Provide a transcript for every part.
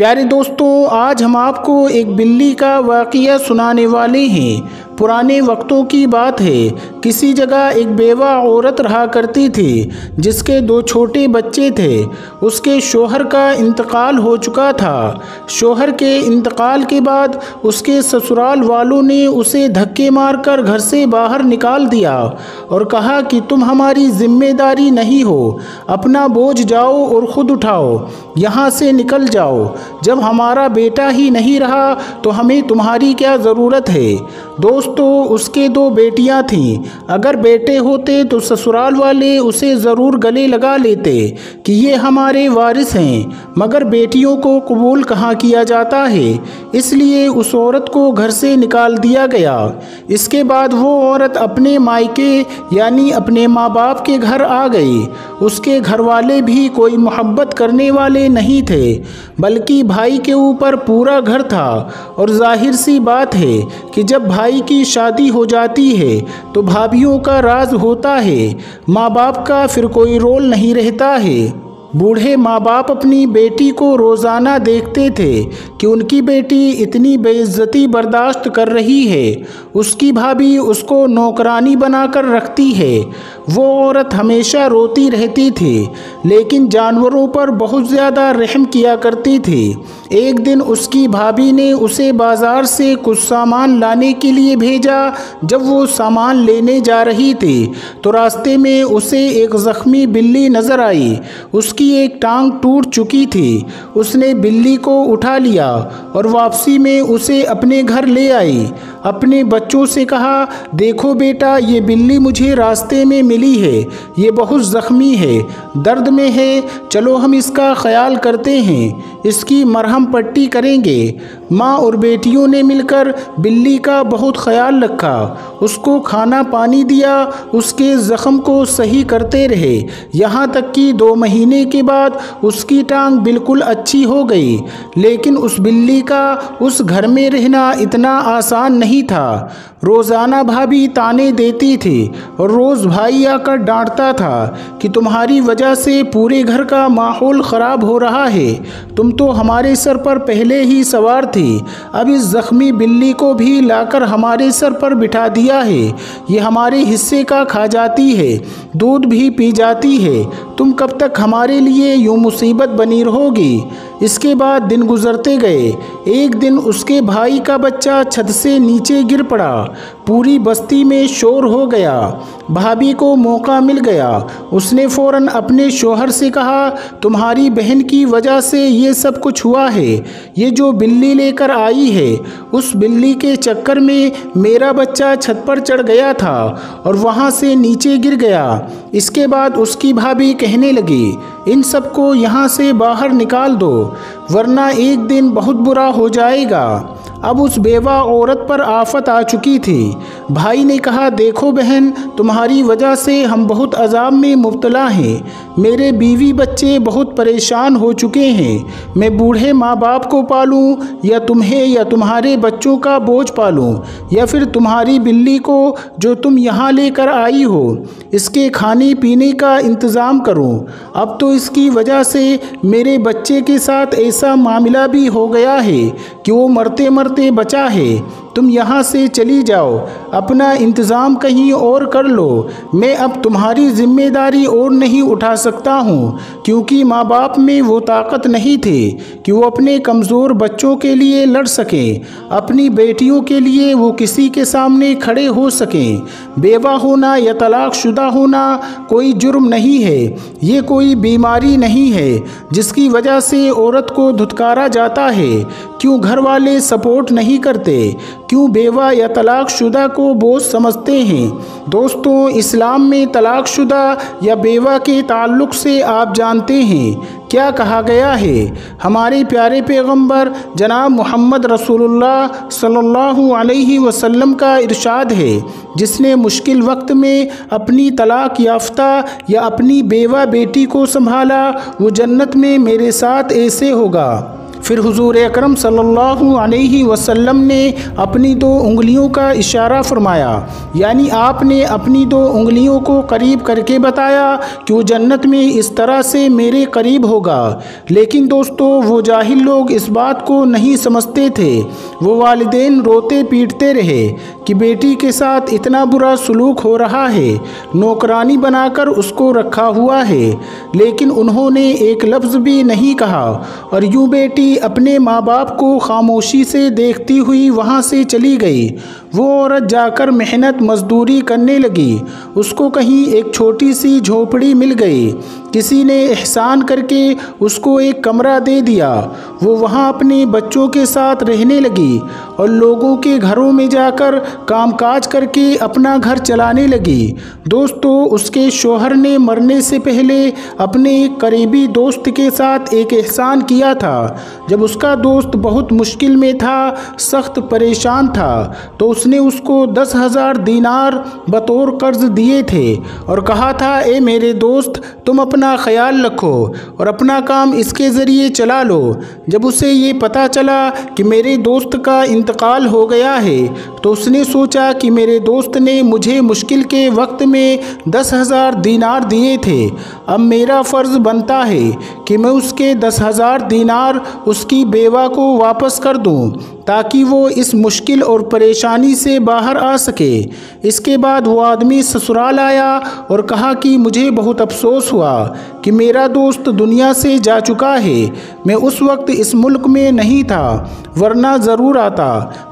प्यारे दोस्तों आज हम आपको एक बिल्ली का वाक़ सुनाने वाले हैं। पुराने वक्तों की बात है। किसी जगह एक बेवा औरत रहा करती थी, जिसके दो छोटे बच्चे थे। उसके शोहर का इंतकाल हो चुका था। शोहर के इंतकाल के बाद उसके ससुराल वालों ने उसे धक्के मारकर घर से बाहर निकाल दिया और कहा कि, तुम हमारी ज़िम्मेदारी नहीं हो। अपना बोझ जाओ और ख़ुद उठाओ। यहाँ से निकल जाओ। जब हमारा बेटा ही नहीं रहा तो हमें तुम्हारी क्या ज़रूरत है? दोस्तों उसके दो बेटियाँ थीं। अगर बेटे होते तो ससुराल वाले उसे ज़रूर गले लगा लेते कि ये हमारे वारिस हैं। मगर बेटियों को कबूल कहाँ किया जाता है? इसलिए उस औरत को घर से निकाल दिया गया। इसके बाद वो औरत अपने मायके, यानी अपने माँ बाप के घर आ गई। उसके घर वाले भी कोई मोहब्बत करने वाले नहीं थे, बल्कि भाई के ऊपर पूरा घर था। और ज़ाहिर सी बात है कि जब भाई की शादी हो जाती है तो भाभीियों का राज होता है। माँ बाप का फिर कोई रोल नहीं रहता है। बूढ़े माँ बाप अपनी बेटी को रोज़ाना देखते थे कि उनकी बेटी इतनी बेइज्जती बर्दाश्त कर रही है। उसकी भाभी उसको नौकरानी बनाकर रखती है। वो औरत हमेशा रोती रहती थी, लेकिन जानवरों पर बहुत ज़्यादा रहम किया करती थी। एक दिन उसकी भाभी ने उसे बाज़ार से कुछ सामान लाने के लिए भेजा। जब वो सामान लेने जा रही थी तो रास्ते में उसे एक ज़ख्मी बिल्ली नज़र आई। उसकी एक टांग टूट चुकी थी। उसने बिल्ली को उठा लिया और वापसी में उसे अपने घर ले आई। अपने बच्चों से कहा, देखो बेटा, ये बिल्ली मुझे रास्ते में मिली है। ये बहुत ज़ख्मी है, दर्द में है। चलो हम इसका ख्याल करते हैं। इसकी मरहम पट्टी करेंगे। माँ और बेटियों ने मिलकर बिल्ली का बहुत ख्याल रखा। उसको खाना पानी दिया। उसके ज़ख्म को सही करते रहे। यहाँ तक कि दो महीने के बाद उसकी टांग बिल्कुल अच्छी हो गई। लेकिन उस बिल्ली का उस घर में रहना इतना आसान नहीं था। रोज़ाना भाभी ताने देती थी और रोज़ भाई आकर डांटता था कि तुम्हारी वजह से पूरे घर का माहौल ख़राब हो रहा है। तुम तो हमारे सर पर पहले ही सवार थी। अब इस ज़ख्मी बिल्ली को भी लाकर हमारे सर पर बिठा दिया है। ये हमारे हिस्से का खा जाती है, दूध भी पी जाती है। तुम कब तक हमारे लिए यूँ मुसीबत बनी रहोगी? इसके बाद दिन गुजरते गए। एक दिन उसके भाई का बच्चा छत से नीचे गिर पड़ा। पूरी बस्ती में शोर हो गया। भाभी को मौका मिल गया। उसने फ़ौरन अपने शोहर से कहा, तुम्हारी बहन की वजह से ये सब कुछ हुआ है। ये जो बिल्ली लेकर आई है, उस बिल्ली के चक्कर में मेरा बच्चा छत पर चढ़ गया था और वहाँ से नीचे गिर गया। इसके बाद उसकी भाभी कहने लगी इन सबको यहाँ से बाहर निकाल दो वरना एक दिन बहुत बुरा हो जाएगा। अब उस बेवा औरत पर आफत आ चुकी थी। भाई ने कहा, देखो बहन, तुम्हारी वजह से हम बहुत अजाब में मुबतला हैं। मेरे बीवी बच्चे बहुत परेशान हो चुके हैं। मैं बूढ़े माँ बाप को पालूँ या तुम्हें या तुम्हारे बच्चों का बोझ पालूँ? या फिर तुम्हारी बिल्ली को जो तुम यहाँ लेकर आई हो, इसके खाने पीने का इंतज़ाम करूँ? अब तो इसकी वजह से मेरे बच्चे के साथ ऐसा मामला भी हो गया है। कि वो मरते मरते बचा है, तुम यहाँ से चली जाओ, अपना इंतज़ाम कहीं और कर लो। मैं अब तुम्हारी ज़िम्मेदारी और नहीं उठा सकता हूँ, क्योंकि माँ बाप में वो ताकत नहीं थी कि वो अपने कमज़ोर बच्चों के लिए लड़ सकें, अपनी बेटियों के लिए वो किसी के सामने खड़े हो सकें। बेवा होना या तलाक शुदा होना कोई जुर्म नहीं है, ये कोई बीमारी नहीं है, जिसकी वजह से औरत को धुतकारा जाता है। क्यों घर वाले सपोर्ट नहीं करते? क्यों बेवा या तलाकशुदा को बोझ समझते हैं? दोस्तों, इस्लाम में तलाकशुदा या बेवा के ताल्लुक़ से आप जानते हैं। क्या कहा गया है? हमारे प्यारे पैगंबर, जनाब मोहम्मद रसूलुल्लाह सल्लल्लाहु अलैहि वसल्लम का इरशाद है, जिसने मुश्किल वक्त में अपनी तलाक याफ्ता या अपनी बेवा बेटी को संभाला, वो जन्नत में मेरे साथ ऐसे होगा। फिर हुजूर अकरम सल्लल्लाहु अलैहि वसल्लम ने अपनी दो उंगलियों का इशारा फरमाया। यानी आपने अपनी दो उंगलियों को करीब करके बताया कि वो जन्नत में इस तरह से मेरे करीब होगा। लेकिन दोस्तों, वो जाहिल लोग इस बात को नहीं समझते थे। वो वालदेन रोते पीटते रहे कि बेटी के साथ इतना बुरा सलूक हो रहा है, नौकरानी बनाकर उसको रखा हुआ है। लेकिन उन्होंने एक लफ्ज़ भी नहीं कहा। और यूँ बेटी अपने माँ बाप को खामोशी से देखती हुई वहाँ से चली गई। वो औरत जाकर मेहनत मजदूरी करने लगी। उसको कहीं एक छोटी सी झोपड़ी मिल गई। किसी ने एहसान करके उसको एक कमरा दे दिया। वो वहाँ अपने बच्चों के साथ रहने लगी और लोगों के घरों में जाकर कामकाज करके अपना घर चलाने लगी। दोस्तों, उसके शोहर ने मरने से पहले अपने एक करीबी दोस्त के साथ एक एहसान किया था। जब उसका दोस्त बहुत मुश्किल में था, सख्त परेशान था तो उसने उसको दस हज़ार दीनार बतौर कर्ज दिए थे और कहा था, ए मेरे दोस्त, तुम अपना ख्याल रखो और अपना काम इसके ज़रिए चला लो। जब उसे ये पता चला कि मेरे दोस्त का इंतकाल हो गया है तो उसने सोचा कि मेरे दोस्त ने मुझे मुश्किल के वक्त में दस हज़ार दीनार दिए थे। अब मेरा फ़र्ज़ बनता है कि मैं उसके दस हज़ार दीनार उसकी बेवा को वापस कर दूँ। ताकि वो इस मुश्किल और परेशानी से बाहर आ सके। इसके बाद वो आदमी ससुराल आया और कहा कि मुझे बहुत अफसोस हुआ कि मेरा दोस्त दुनिया से जा चुका है। मैं उस वक्त इस मुल्क में नहीं था, वरना ज़रूर आता।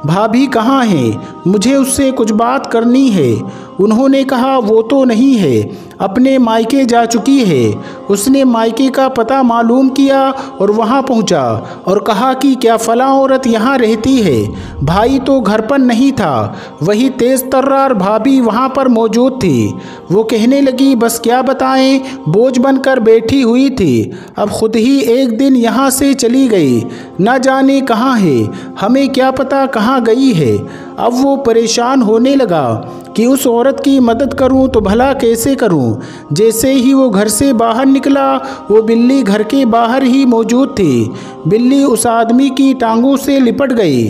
भाभी कहाँ है? मुझे उससे कुछ बात करनी है। उन्होंने कहा, वो तो नहीं है। अपने मायके जा चुकी है। उसने मायके का पता मालूम किया और वहाँ पहुँचा और कहा कि, क्या फ़लाँ औरत यहाँ रहती है? भाई तो घर पर नहीं था। वही तेज़ तर्रार भाभी वहाँ पर मौजूद थी। वो कहने लगी, बस क्या बताएँ? बोझ बनकर बैठी हुई थी। अब खुद ही एक दिन यहाँ से चली गई। न जाने कहाँ है। हमें क्या पता कहाँ गई है। अब वो परेशान होने लगा कि उस औरत की मदद करूँ तो भला कैसे करूँ। जैसे ही वो घर से बाहर निकला, वो बिल्ली घर के बाहर ही मौजूद थी। बिल्ली उस आदमी की टांगों से लिपट गई।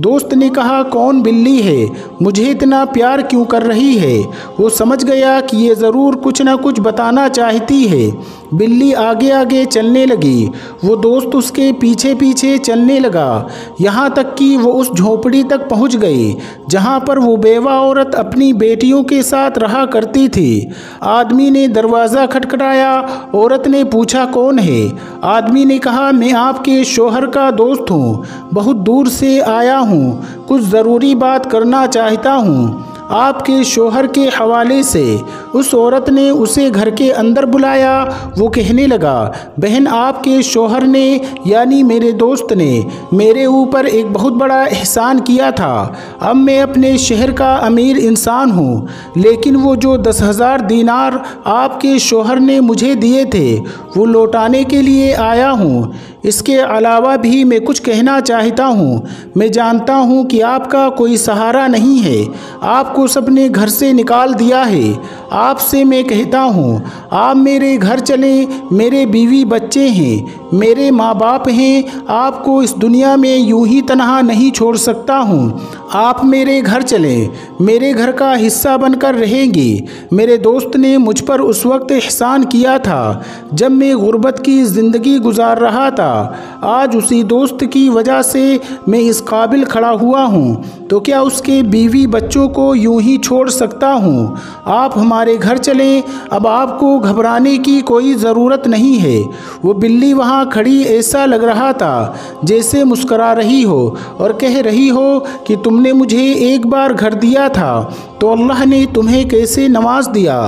दोस्त ने कहा, कौन बिल्ली है? मुझे इतना प्यार क्यों कर रही है? वो समझ गया कि ये ज़रूर कुछ ना कुछ बताना चाहती है। बिल्ली आगे आगे चलने लगी। वो दोस्त उसके पीछे पीछे चलने लगा। यहाँ तक कि वो उस झोपड़ी तक पहुँच गई, जहाँ पर वो बेवा औरत अपनी बेटियों के साथ रहा करती थी। आदमी ने दरवाज़ा खटखटाया, औरत ने पूछा, कौन है? आदमी ने कहा, मैं आपके शोहर का दोस्त हूँ, बहुत दूर से आया हूँ, कुछ ज़रूरी बात करना चाहता हूँ। आपके शोहर के हवाले से उस औरत ने उसे घर के अंदर बुलाया। वो कहने लगा, बहन, आपके शोहर ने, यानी मेरे दोस्त ने, मेरे ऊपर एक बहुत बड़ा एहसान किया था। अब मैं अपने शहर का अमीर इंसान हूँ, लेकिन वो जो दस हज़ार दीनार आपके शोहर ने मुझे दिए थे, वो लौटाने के लिए आया हूँ। इसके अलावा भी मैं कुछ कहना चाहता हूँ। मैं जानता हूँ कि आपका कोई सहारा नहीं है। आपको सबने घर से निकाल दिया है। आपसे मैं कहता हूँ, आप मेरे घर चलें, मेरे बीवी बच्चे हैं, मेरे माँ बाप हैं, आपको इस दुनिया में यूँ ही तनहा नहीं छोड़ सकता हूँ। आप मेरे घर चलें, मेरे घर का हिस्सा बनकर रहेंगे। मेरे दोस्त ने मुझ पर उस वक्त एहसान किया था, जब मैं गुर्बत की ज़िंदगी गुजार रहा था। आज उसी दोस्त की वजह से मैं इस काबिल खड़ा हुआ हूँ। तो क्या उसके बीवी बच्चों को यूँ ही छोड़ सकता हूँ? आप हमारे घर चलें। अब आपको घबराने की कोई ज़रूरत नहीं है। वो बिल्ली वहाँ खड़ी ऐसा लग रहा था, जैसे मुस्करा रही हो और कह रही हो कि तुमने मुझे एक बार घर दिया था तो अल्लाह ने तुम्हें कैसे नवाज़ दिया?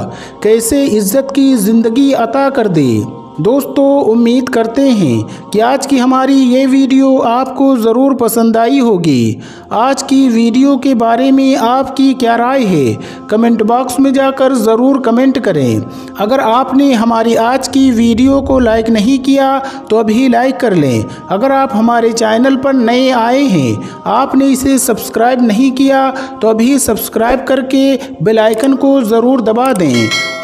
कैसे इज़्ज़त की ज़िंदगी अता कर दी? दोस्तों, उम्मीद करते हैं कि आज की हमारी ये वीडियो आपको ज़रूर पसंद आई होगी। आज की वीडियो के बारे में आपकी क्या राय है, कमेंट बॉक्स में जाकर ज़रूर कमेंट करें। अगर आपने हमारी आज की वीडियो को लाइक नहीं किया तो अभी लाइक कर लें। अगर आप हमारे चैनल पर नए आए हैं, आपने इसे सब्सक्राइब नहीं किया तो अभी सब्सक्राइब करके बेलाइकन को ज़रूर दबा दें।